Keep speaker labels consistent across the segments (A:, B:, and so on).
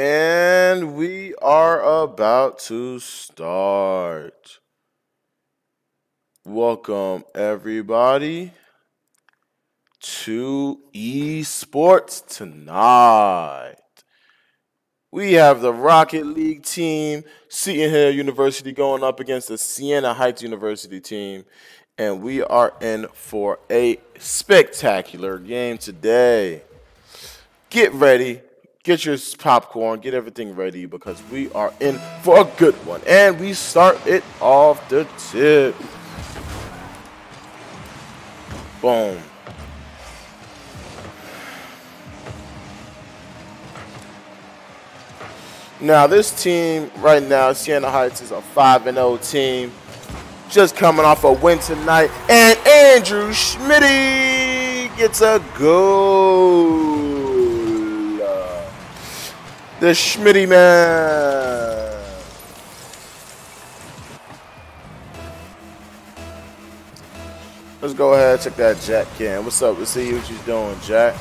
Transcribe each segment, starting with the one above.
A: And we are about to start. Welcome, everybody, to esports tonight. We have the Rocket League team, Seton Hill University, going up against the Siena Heights University team. And we are in for a spectacular game today. Get ready get your popcorn, get everything ready because we are in for a good one. And we start it off the tip. Boom. Now, this team right now, Siena Heights, is a 5 0 team. Just coming off a win tonight. And Andrew Schmitty gets a goal the Schmitty man. Let's go ahead and check that Jack can. What's up? Let's see what you're doing, Jack.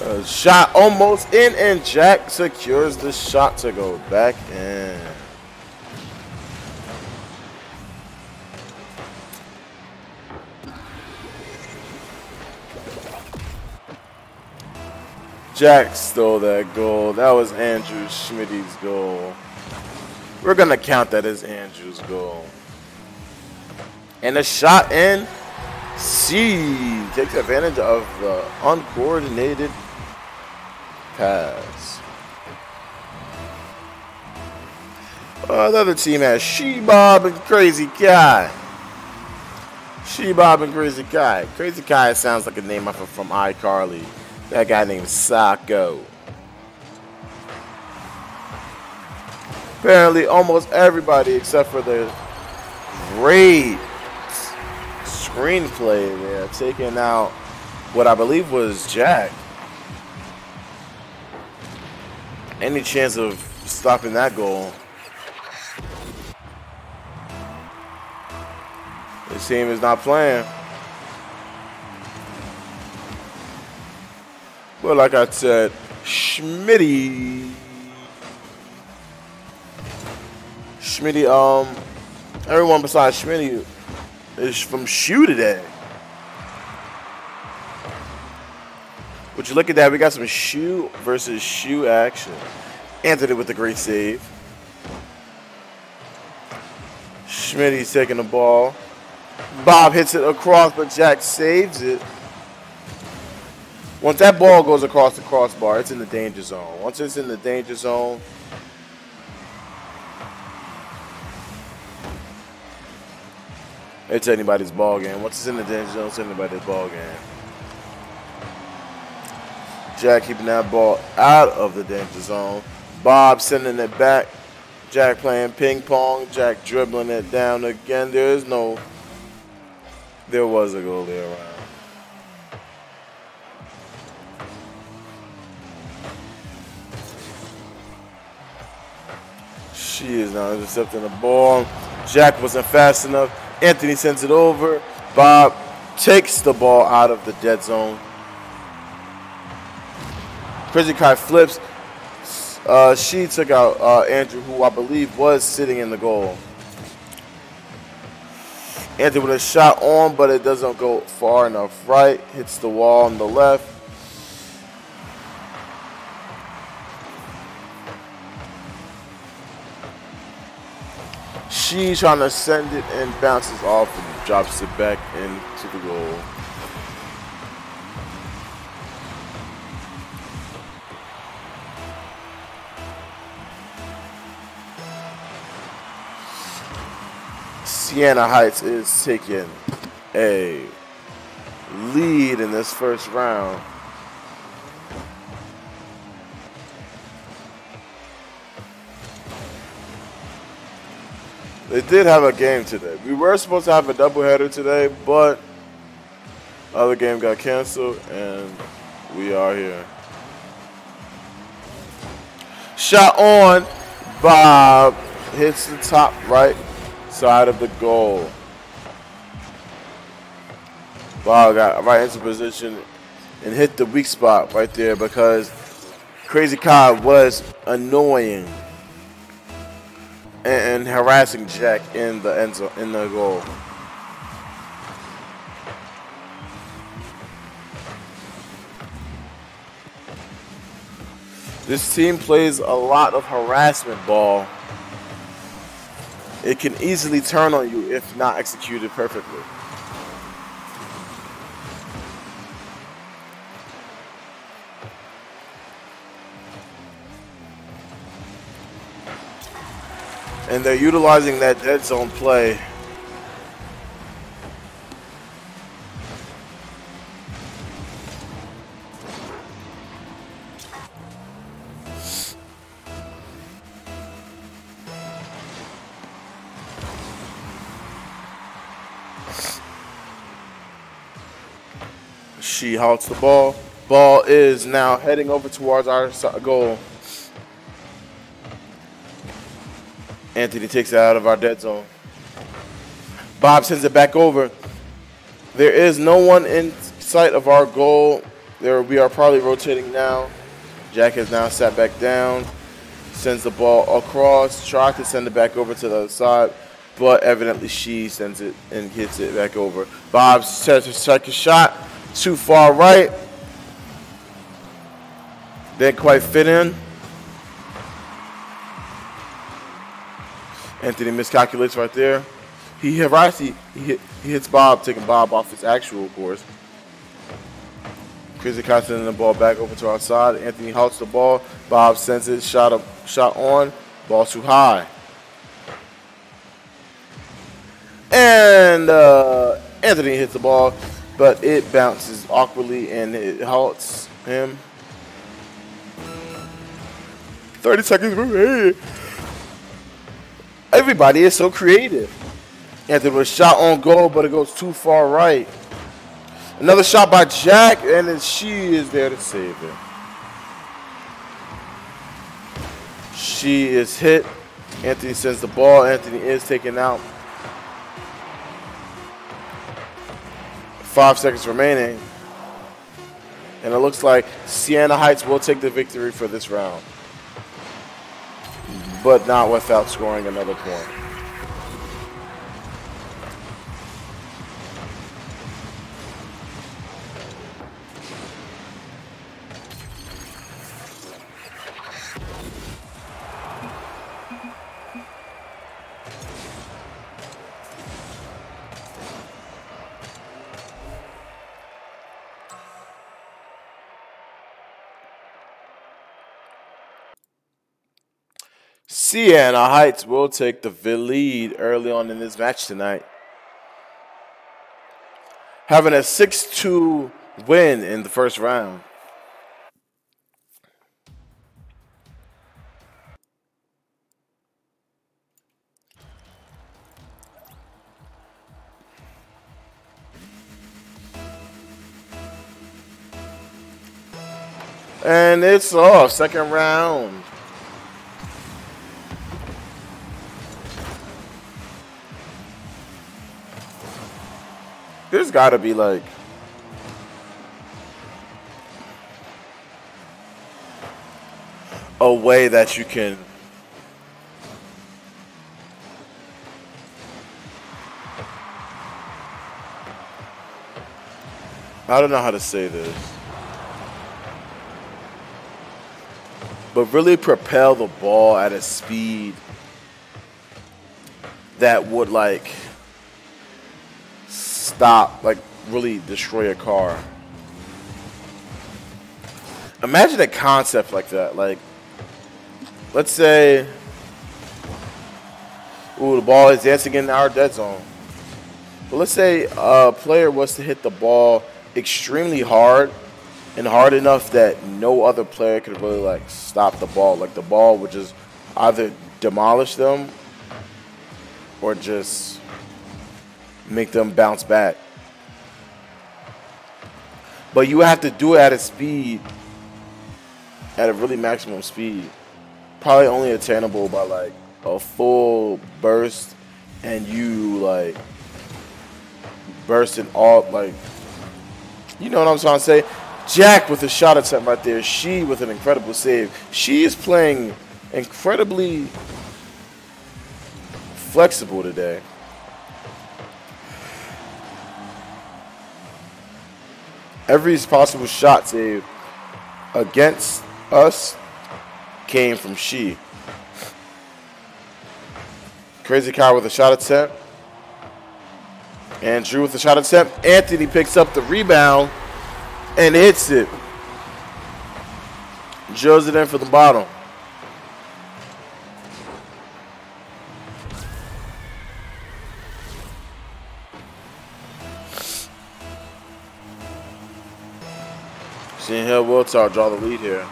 A: A shot almost in, and Jack secures the shot to go back in. Jack stole that goal. That was Andrew Schmidt's goal. We're going to count that as Andrew's goal. And a shot in. C takes advantage of the uncoordinated pass. Another team has She-Bob and Crazy Guy. She-Bob and Crazy Guy. Crazy Guy sounds like a name from iCarly. That guy named Sacco. Apparently, almost everybody except for the great screenplay there, taking out what I believe was Jack. Any chance of stopping that goal? This team is not playing. Well, like I said, Schmitty. Schmitty, um, everyone besides Schmitty is from Shoe today. Would you look at that? We got some shoe versus shoe action. Anthony with a great save. Schmitty's taking the ball. Bob hits it across, but Jack saves it. Once that ball goes across the crossbar, it's in the danger zone. Once it's in the danger zone, it's anybody's ball game. Once it's in the danger zone, it's anybody's ball game. Jack keeping that ball out of the danger zone. Bob sending it back. Jack playing ping pong. Jack dribbling it down again. There is no. There was a goalie around. She is now intercepting the ball. Jack wasn't fast enough. Anthony sends it over. Bob takes the ball out of the dead zone. Crazy Kai flips. Uh, she took out uh, Andrew, who I believe was sitting in the goal. Anthony with a shot on, but it doesn't go far enough right. Hits the wall on the left. She's trying to send it and bounces off and drops it back into the goal. Siena Heights is taking a lead in this first round. They did have a game today. We were supposed to have a doubleheader today, but other game got canceled, and we are here. Shot on. Bob hits the top right side of the goal. Bob got right into position and hit the weak spot right there because Crazy Kai was annoying and, harassing Jack in the end zone, in the goal. This team plays a lot of harassment ball. It can easily turn on you if not executed perfectly. And they're utilizing that dead zone play She halts the ball. Ball is now heading over towards our goal. Anthony takes it out of our dead zone. Bob sends it back over. There is no one in sight of our goal. There we are probably rotating now. Jack has now sat back down. Sends the ball across. Try to send it back over to the other side, but evidently she sends it and hits it back over. Bob sets a second shot. Too far right. Didn't quite fit in. Anthony miscalculates right there. He hit Ricey. He, hit, he hits Bob, taking Bob off his actual course. Crazy Kai sending the ball back over to our side. Anthony halts the ball. Bob sends it. Shot up, shot on. Ball too high. And uh, Anthony hits the ball but it bounces awkwardly and it halts him. 30 seconds remaining. Everybody is so creative. Anthony was shot on goal, but it goes too far right. Another shot by Jack, and then she is there to save it. She is hit. Anthony sends the ball. Anthony is taken out. Five seconds remaining. And it looks like Siena Heights will take the victory for this round. But not without scoring another point. Siena Heights will take the lead early on in this match tonight. Having a 6-2 win in the first round. And it's off, second round. There's got to be like a way that you can I don't know how to say this. But really propel the ball at a speed that would like stop, like really destroy a car. Imagine a concept like that. Like, let's say, ooh, the ball is dancing in our dead zone. But let's say a player was to hit the ball extremely hard and hard enough that no other player could really like stop the ball. Like the ball would just either demolish them or just make them bounce back. But you have to do it at a speed, at a really maximum speed. Probably only attainable by like a full burst and you like bursting all like you know what I'm trying to say? Jack with a shot attempt right there. She with an incredible save. She is playing incredibly flexible today. Every possible shot save against us came from she. Crazy Kai with a shot attempt. And Drew with a shot attempt. Anthony picks up the rebound and hits it. Drills it in for the bottom. Seton Hill Wiltar draw the lead here.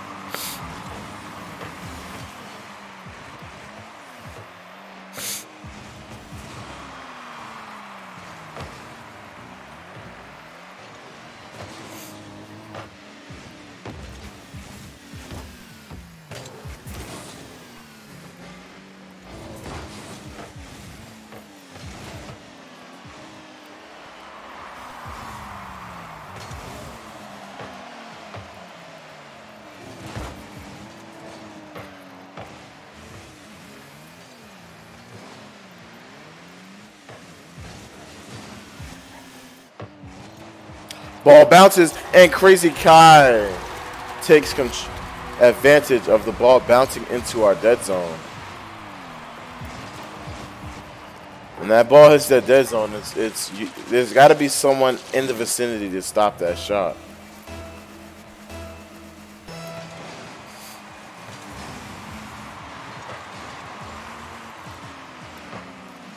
A: Ball bounces, and Crazy Kai takes advantage of the ball bouncing into our dead zone. And that ball hits that dead zone. It's, it's you, there's got to be someone in the vicinity to stop that shot.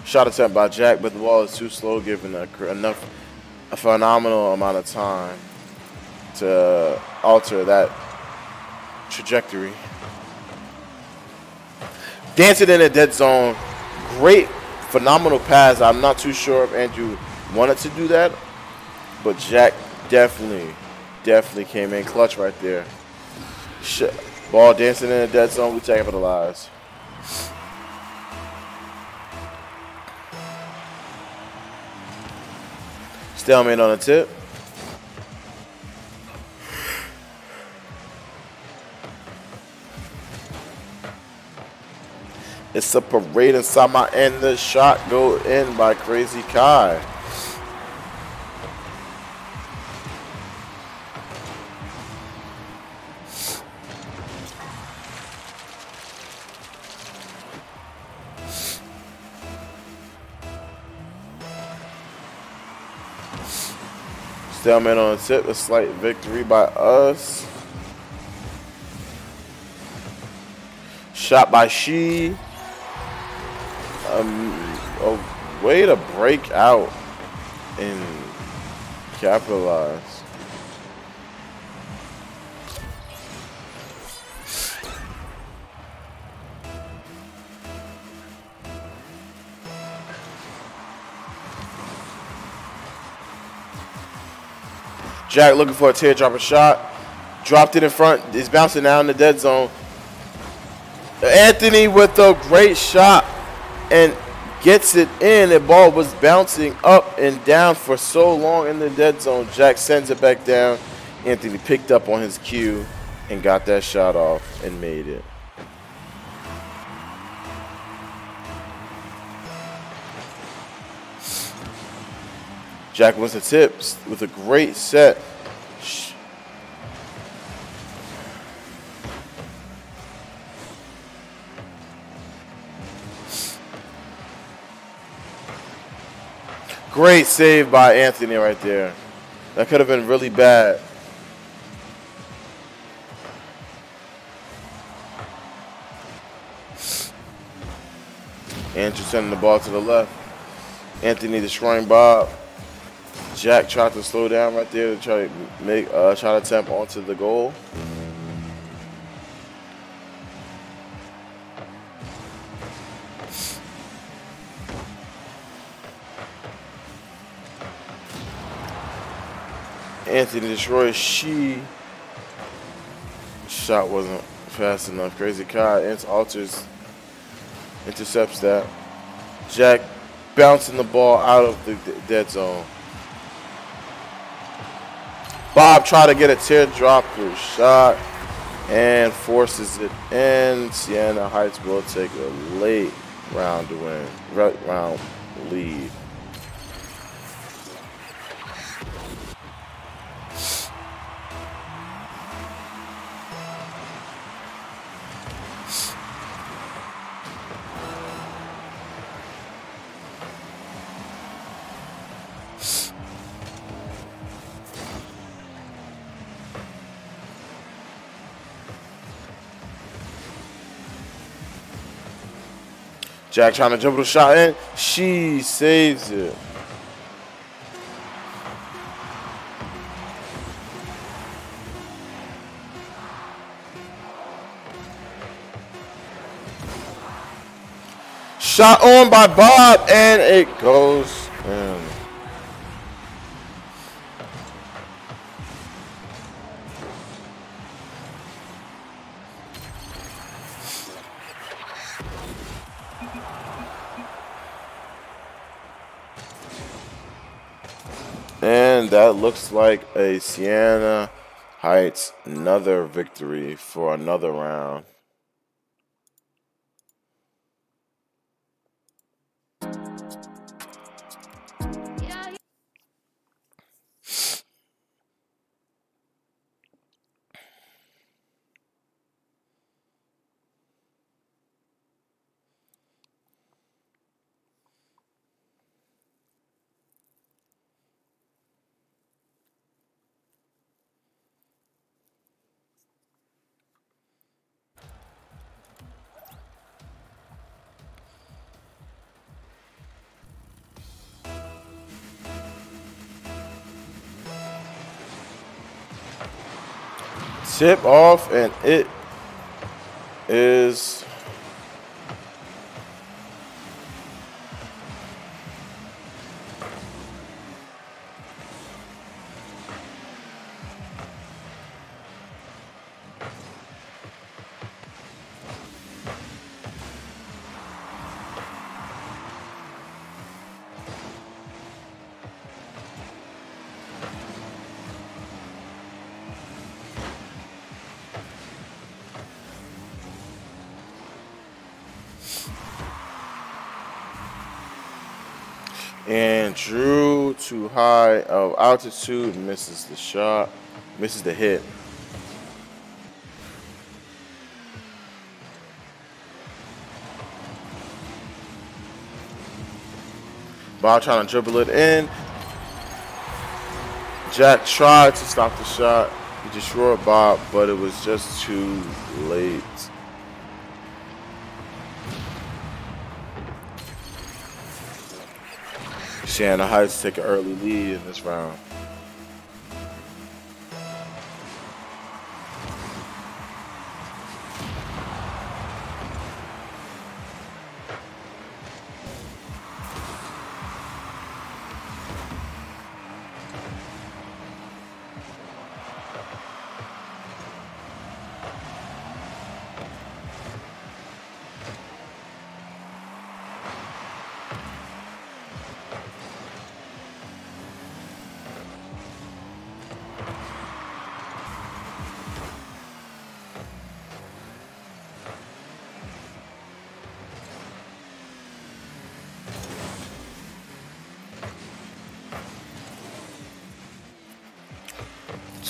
A: Shot attempt by Jack, but the ball is too slow, given enough a phenomenal amount of time to alter that trajectory. Dancing in a dead zone, great, phenomenal pass. I'm not too sure if Andrew wanted to do that, but Jack definitely, definitely came in clutch right there. Ball dancing in a dead zone, we take it for the lives. Stalemate on the tip. It's a parade inside my end. The shot go in by Crazy Kai. Stalemate on tip. A slight victory by us. Shot by She. Um, a way to break out and capitalize. Jack looking for a teardropper shot. Dropped it in front. He's bouncing now in the dead zone. Anthony with a great shot and gets it in. The ball was bouncing up and down for so long in the dead zone. Jack sends it back down. Anthony picked up on his cue and got that shot off and made it. Jack wins the tips with a great set. Great save by Anthony right there. That could have been really bad. Andrew sending the ball to the left. Anthony the destroying Bob. Jack tried to slow down right there to try to make a uh, shot attempt onto the goal. Anthony destroys she shot wasn't fast enough. Crazy Kai alters intercepts that. Jack bouncing the ball out of the dead zone. Bob tried to get a teardrop through shot and forces it in. Siena Heights will take a late round to win, round lead. Jack trying to jump the shot in. She saves it. Shot on by Bob, and it goes looks like a Siena Heights another victory for another round. Tip off and it is altitude misses the shot, misses the hit. Bob trying to dribble it in. Jack tried to stop the shot. He destroyed Bob, but it was just too late. Siena Heights take an early lead in this round.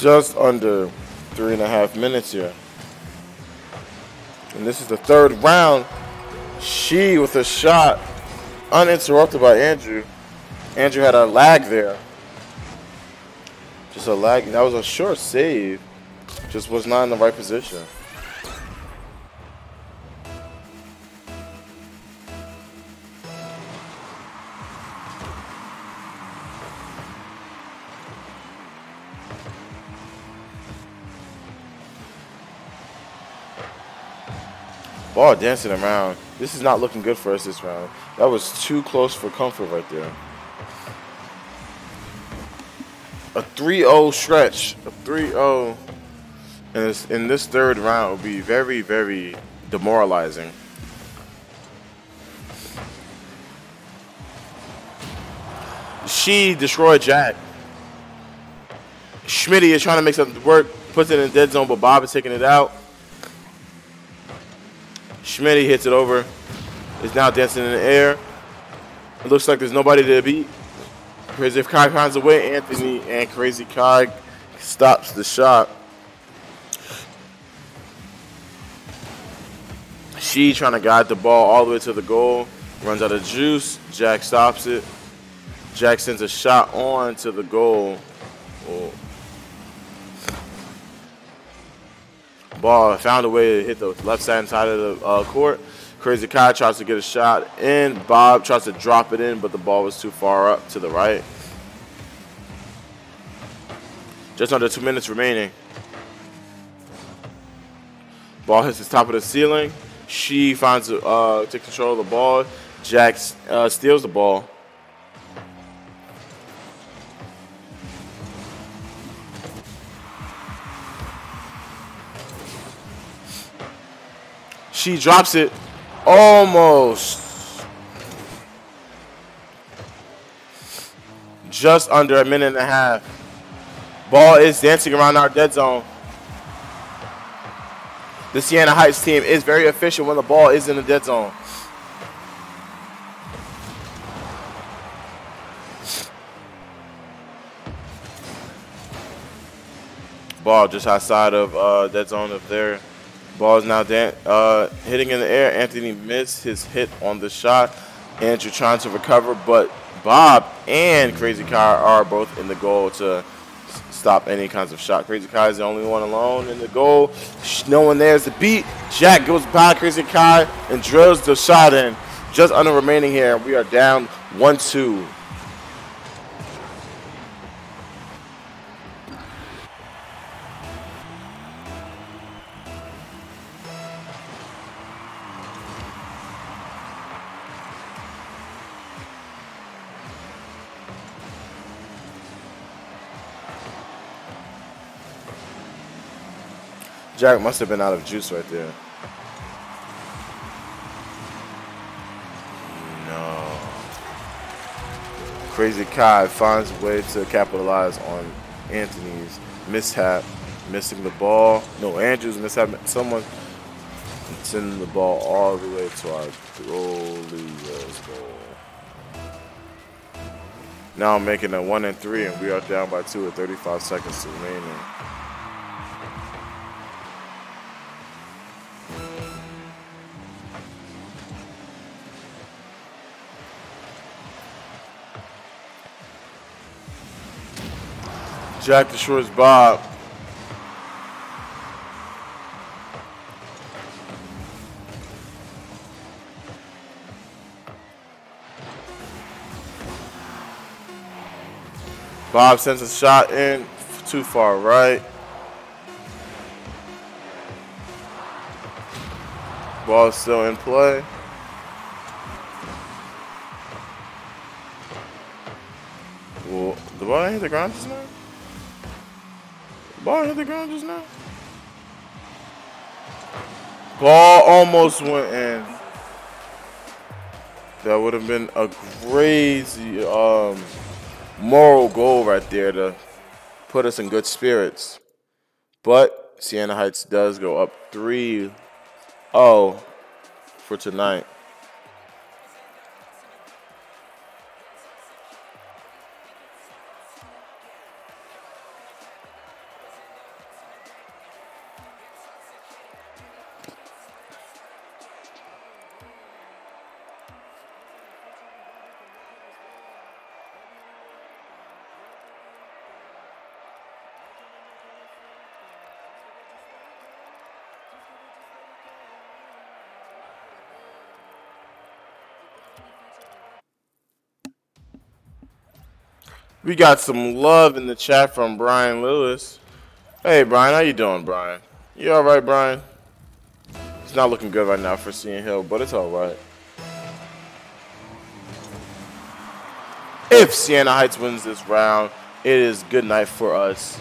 A: Just under three and a half minutes here. And this is the third round. She with a shot uninterrupted by Andrew. Andrew had a lag there. Just a lag. That was a short save. Just was not in the right position. Ball dancing around. This is not looking good for us this round. That was too close for comfort right there. A 3-0 stretch. A 3-0 in this, in this third round will be very, very demoralizing. She destroyed Jack. Schmitty is trying to make something work, puts it in the dead zone, but Bob is taking it out. Schmitty hits it over. Is now dancing in the air. It looks like there's nobody to beat. Crazy Kai finds a way. Anthony and Crazy Kai stops the shot. She trying to guide the ball all the way to the goal. Runs out of juice. Jack stops it. Jack sends a shot on to the goal. Oh. Ball found a way to hit the left side side of the uh, court. Crazy Kai tries to get a shot in. Bob tries to drop it in, but the ball was too far up to the right. Just under two minutes remaining. Ball hits the top of the ceiling. She finds uh, takes control the ball. Jack uh, steals the ball. She drops it almost. Just under a minute and a half. Ball is dancing around our dead zone. The Siena Heights team is very efficient when the ball is in the dead zone. Ball just outside of uh, dead zone of there. Ball is now uh, hitting in the air. Anthony missed his hit on the shot. Andrew trying to recover, but Bob and Crazy Kai are both in the goal to stop any kinds of shot. Crazy Kai is the only one alone in the goal. No one there is to beat. Jack goes by Crazy Kai and drills the shot in. Just under remaining here. We are down 1-2. Jack must have been out of juice right there. No. Crazy Kai finds a way to capitalize on Anthony's mishap, missing the ball. No, Andrew's mishap. Someone sending the ball all the way to our goalie's goal. Now I'm making a one and three, and we are down by two with 35 seconds remaining. Jack the Shorts Bob. Bob sends a shot in too far right. Ball still in play. Well, the ball hit the ground now? Ball hit the ground just now. Ball almost went in. That would have been a crazy um, moral goal right there to put us in good spirits. But Siena Heights does go up 3 0 for tonight. We got some love in the chat from Brian Lewis. Hey, Brian, how you doing, Brian? You all right, Brian? It's not looking good right now for Siena Hill, but it's all right. If Siena Heights wins this round, it is good night for us.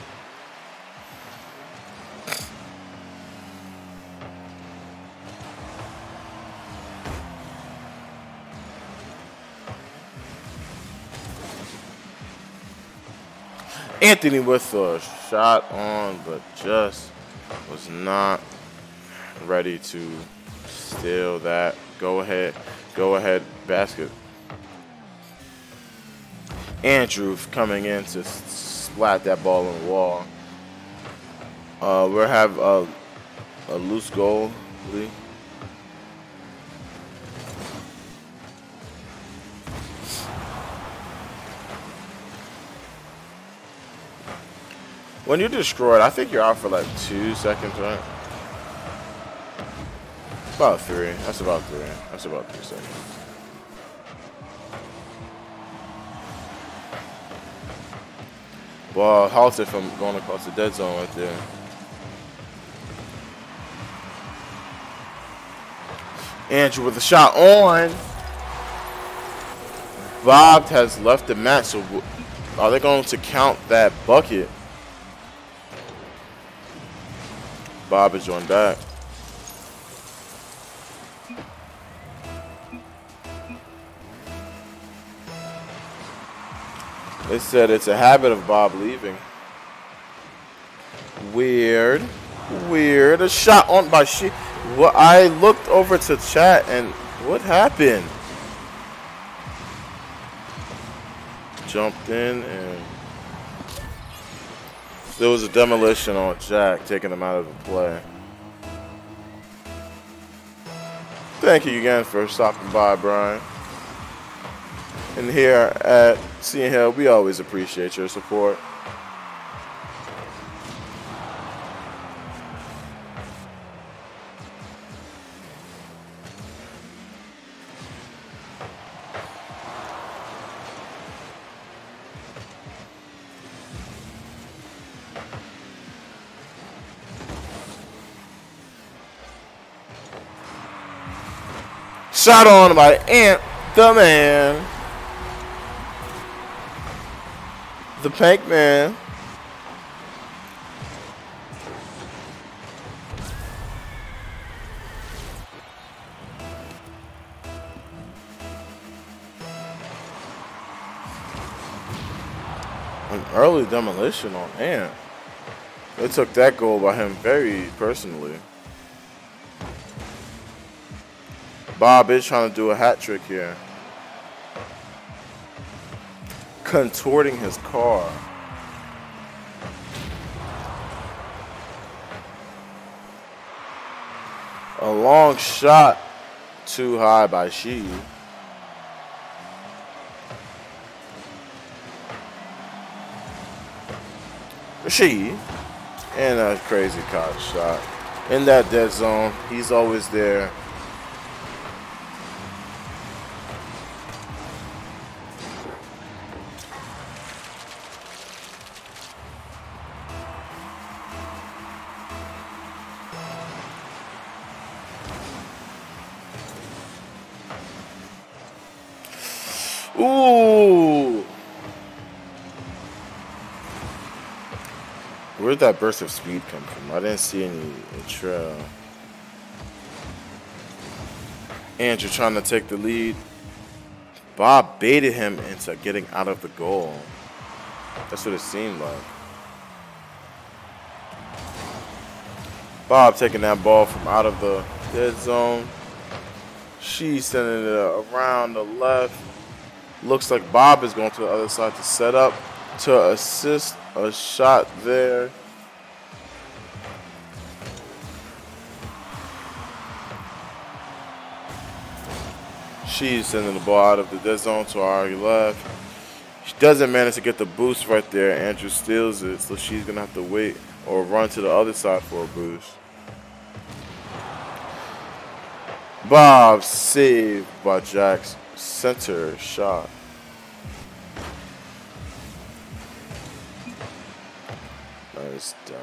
A: Anthony with a shot on, but just was not ready to steal that. Go ahead, go ahead basket. Andrew coming in to splat that ball in the wall. Uh, we'll have a, a loose goal, Lee. When you're destroyed, I think you're out for like two seconds, right? About three. That's about three. That's about three seconds. Ball halted from going across the dead zone right there. Andrew with a shot on. Bob has left the match, so are they going to count that bucket? Bob is joined back. They said it's a habit of Bob leaving. Weird. Weird. A shot on by she. Well, I looked over to chat and what happened? Jumped in and there was a demolition on Jack, taking him out of the play. Thank you again for stopping by, Brian. And here at Seton Hill, we always appreciate your support. Shot on by Ant the Man. The Pink Man. An early demolition on Ant. They took that goal by him very personally. Bob is trying to do a hat trick here. Contorting his car. A long shot too high by She. She. And a crazy caught shot. In that dead zone, he's always there. That burst of speed come from? I didn't see any trail. Andrew trying to take the lead. Bob baited him into getting out of the goal. That's what it seemed like. Bob taking that ball from out of the dead zone. She's sending it around the left. Looks like Bob is going to the other side to set up to assist a shot there. She's sending the ball out of the dead zone to our left. She doesn't manage to get the boost right there. Andrew steals it, so she's going to have to wait or run to the other side for a boost. Bob saved by Jack's center shot. Nice demo.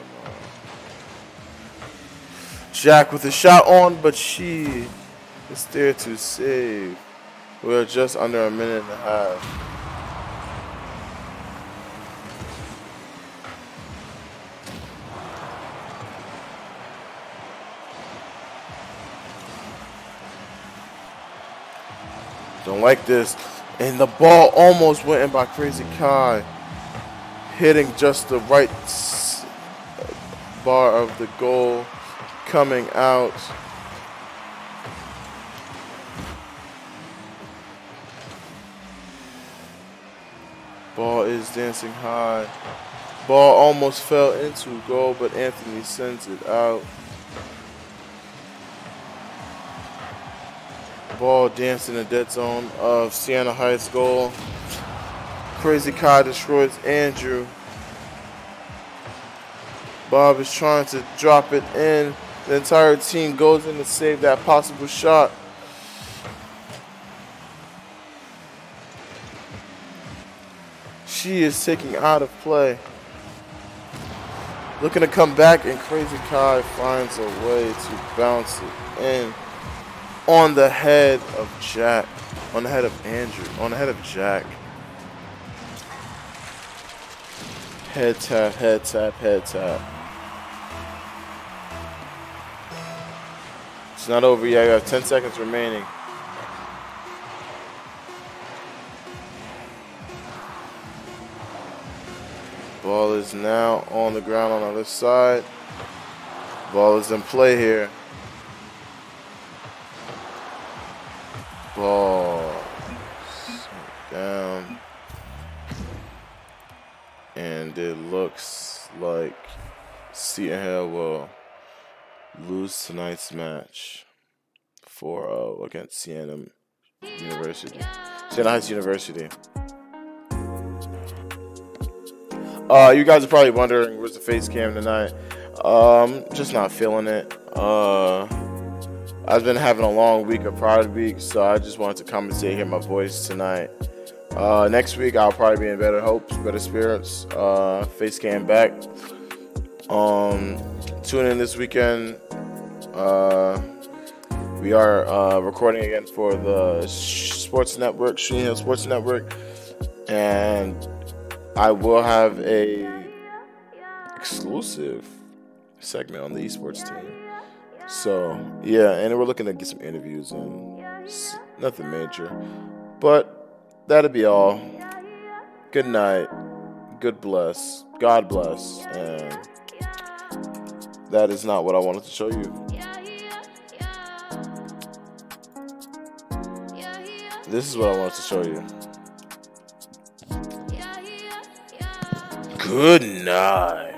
A: Jack with a shot on, but she is there to save. We're just under a minute and a half. Don't like this. And the ball almost went in by Crazy Kai hitting just the right bar of the goal, coming out. Ball is dancing high. Ball almost fell into goal, but Anthony sends it out. Ball dancing in the dead zone of Siena Heights goal. Crazy Kai destroys Andrew. Bob is trying to drop it in. The entire team goes in to save that possible shot. She is taking out of play. Looking to come back, and Crazy Kai finds a way to bounce it in on the head of Jack, on the head of Andrew, on the head of Jack. Head tap, head tap, head tap. It's not over yet. I got 10 seconds remaining. Ball is now on the ground on the other side. Ball is in play here. Ball down. And it looks like Seton Hill will lose tonight's match 4-0 against Siena University. Siena Heights University. Uh, you guys are probably wondering where's the face cam tonight. Um, just not feeling it. Uh, I've been having a long week of Pride Week, so I just wanted to compensate, hear my voice tonight. Uh, next week I'll probably be in better hopes, better spirits. Uh, face cam back. Um, tune in this weekend. Uh, we are uh, recording again for the Sports Network, Seton Hill Sports Network, and I will have a exclusive segment on the esports team. So yeah, and we're looking to get some interviews and nothing major, but that'll be all. Good night. Good bless. God bless. And that is not what I wanted to show you. This is what I wanted to show you. Good night.